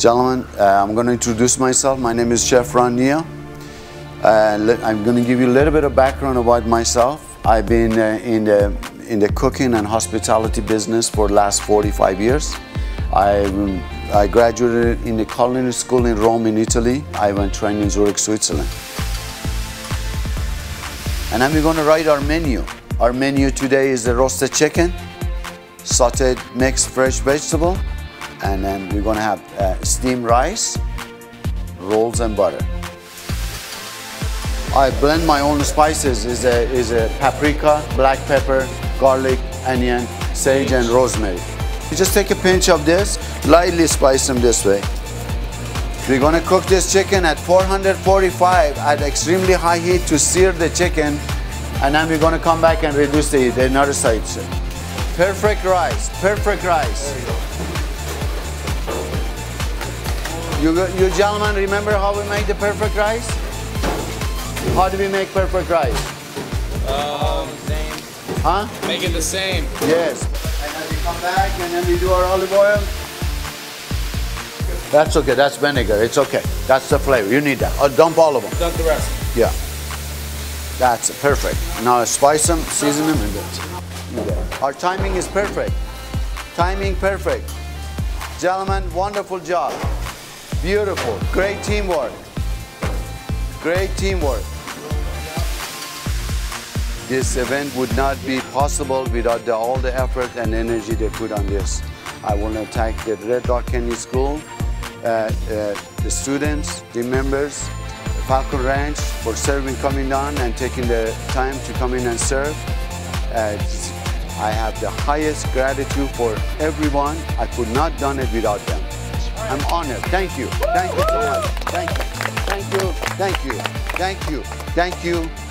Gentlemen, uh, I'm going to introduce myself. My name is Chef Ron Nia. Uh, I'm going to give you a little bit of background about myself. I've been uh, in the in the cooking and hospitality business for the last 45 years. I um, I graduated in the culinary school in Rome, in Italy. I went trained in Zurich, Switzerland. And we're going to write our menu. Our menu today is the roasted chicken, sauteed mixed fresh vegetable, and then we're to have uh, steamed rice, rolls and butter. I blend my own spices. is a is a paprika, black pepper, garlic, onion, sage, and rosemary. You just take a pinch of this, lightly spice them this way. We're gonna cook this chicken at 445 at extremely high heat to sear the chicken, and then we're gonna come back and reduce the heat. Another side. Perfect rice, perfect rice. You, you gentlemen, remember how we make the perfect rice? How do we make perfect rice? Um, same. Huh? Make it the same. Yes. And then we come back and then we do our olive oil. That's okay, that's vinegar, it's okay. That's the flavor, you need that. Oh, dump all of them. Dump the rest. Yeah. That's perfect. Now spice them, season them, and that's. Our timing is perfect. Timing perfect. Gentlemen, wonderful job. Beautiful. Great teamwork. Great teamwork. This event would not be possible without the, all the effort and energy they put on this. I want to thank the Red Rock Canyon School, uh, uh, the students, the members, Falcon Ranch for serving, coming down and taking the time to come in and serve. Uh, I have the highest gratitude for everyone. I could not done it without them. I'm honored. Thank you. Thank you so much. Thank you. Thank you. Thank you. Thank you. Thank you.